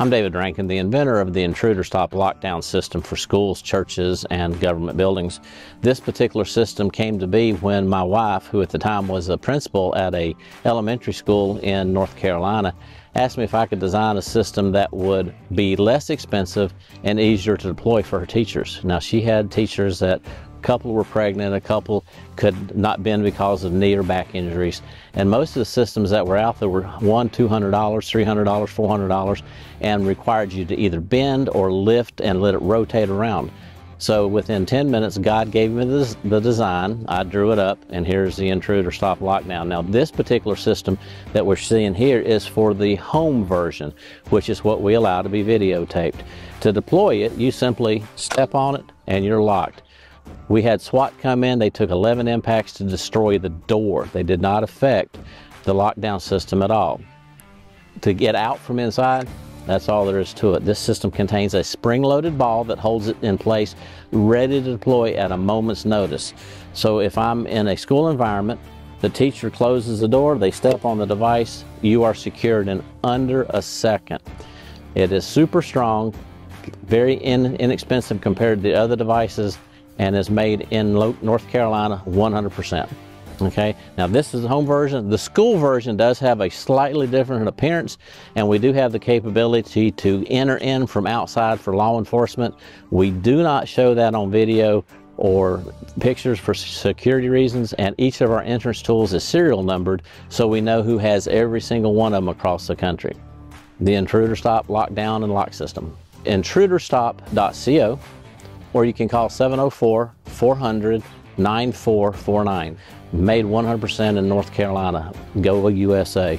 I'm David Rankin, the inventor of the intruder stop lockdown system for schools, churches, and government buildings. This particular system came to be when my wife, who at the time was a principal at a elementary school in North Carolina, asked me if I could design a system that would be less expensive and easier to deploy for her teachers. Now she had teachers that couple were pregnant, a couple could not bend because of knee or back injuries. And most of the systems that were out there were one, $200, $300, $400, and required you to either bend or lift and let it rotate around. So within 10 minutes, God gave me the, the, design. I drew it up, and here's the intruder stop lockdown. Now, this particular system that we're seeing here is for the home version, which is what we allow to be videotaped. To deploy it, you simply step on it and you're locked. We had SWAT come in. They took 11 impacts to destroy the door. They did not affect the lockdown system at all. To get out from inside, that's all there is to it. This system contains a spring-loaded ball that holds it in place, ready to deploy at a moment's notice. So if I'm in a school environment, the teacher closes the door, they step on the device, you are secured in under a second. It is super strong, very in, inexpensive compared to the other devices and is made in North Carolina 100%. Okay, now this is the home version. The school version does have a slightly different appearance, and we do have the capability to enter in from outside for law enforcement. We do not show that on video or pictures for security reasons, and each of our entrance tools is serial numbered so we know who has every single one of them across the country. The intruder stop, lockdown, and lock system. Intruderstop.co or you can call 704 400 9449. Made 100% in North Carolina. Go USA.